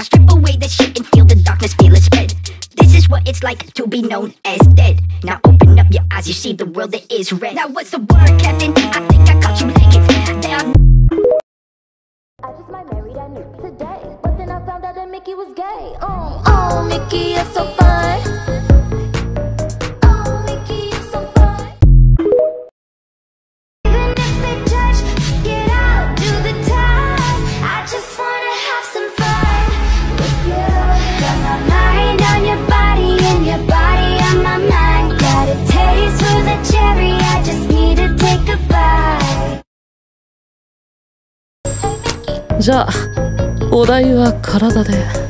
Now strip away the shit and feel the darkness, feel it spread. This is what it's like to be known as dead. Now open up your eyes, you see the world that is red. Now what's the word, Captain? I think I caught you naked. Now. I just might marry that new today, but then I found out that Mickey was gay. Oh, oh, Mickey, you're so fine. じゃあお代は体で。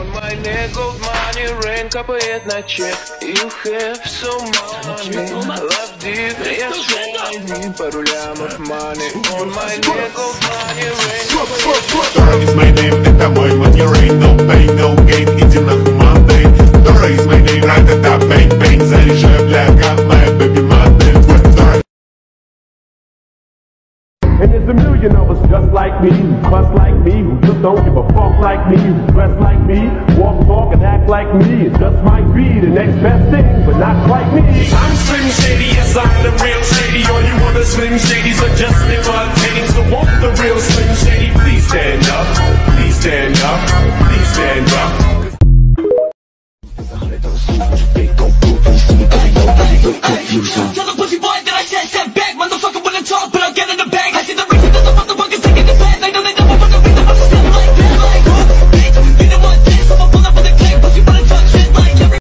On my neck gold money, rain капает на чек You have so money, love deep Я шайни, пару лямов money On my neck gold money, rain Dora is my name, это мой money rain No pain, no gain, Like me, who cuss like me, who just don't give a fuck like me, who dress like me, walk, talk, and act like me. It just might be the next best thing, but not quite me. I'm Slim Shady, yes I'm the real Shady All you other Slim Shadys are just imitating So won't the real Slim Shady please stand up Please stand up, please stand up Tell the